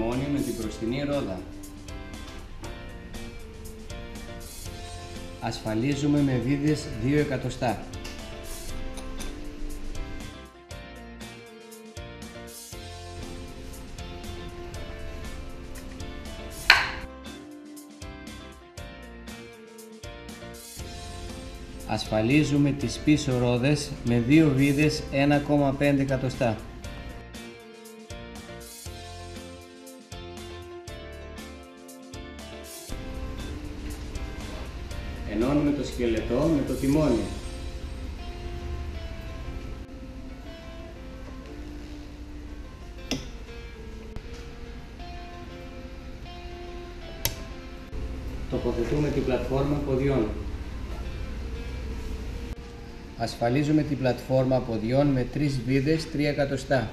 Ενώνουμε το τιμόνι με την μπροστινή ρόδα. Ασφαλίζουμε με βίδες 2 εκατοστά. Ασφαλίζουμε τις πίσω ρόδες με δύο βίδες 1,5 εκατοστά. Ενώνουμε το σκελετό με το τιμόνι. Τοποθετούμε την πλατφόρμα ποδιών. Ασφαλίζουμε την πλατφόρμα ποδιών με τρεις βίδες 3 εκατοστά.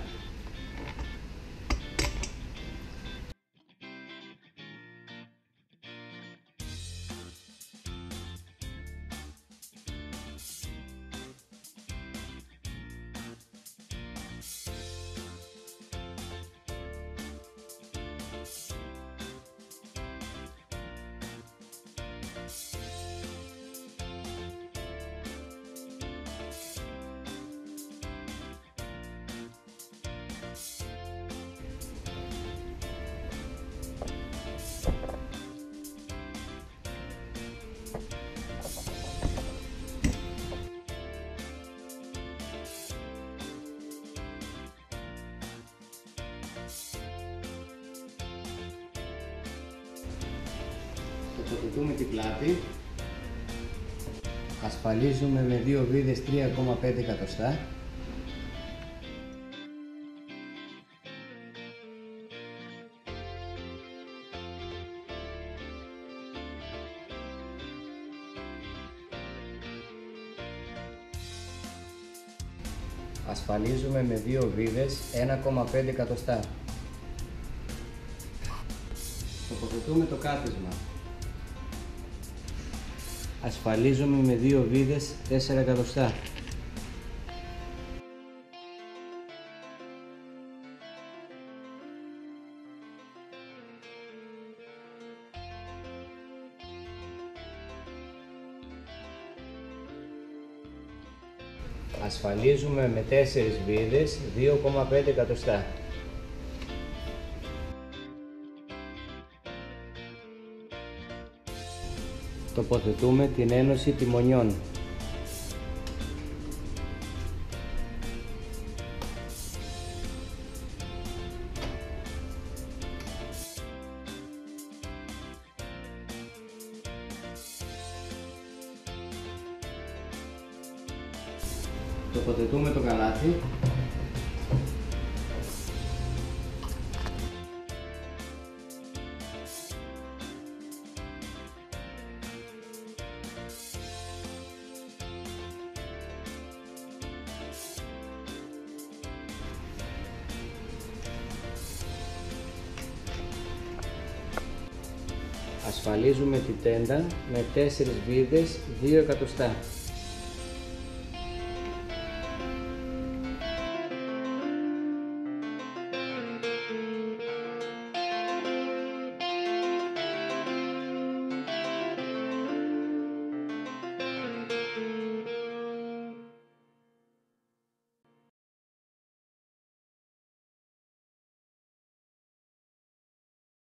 Τοποθετούμε την πλάτη. Ασφαλίζουμε με δύο βίδες 3,5 εκατοστά. Ασφαλίζουμε με δύο βίδες 1,5 εκατοστά. Τοποθετούμε το κάθισμα. Ασφαλίζουμε με δύο βίδες 4 εκατοστά. Ασφαλίζουμε με 4 βίδες 2,5 εκατοστά. Τοποθετούμε την ένωση τιμονιών. Τοποθετούμε το καλάθι Ασφαλίζουμε τη τέντα με 4 βίδες 2 εκατοστά.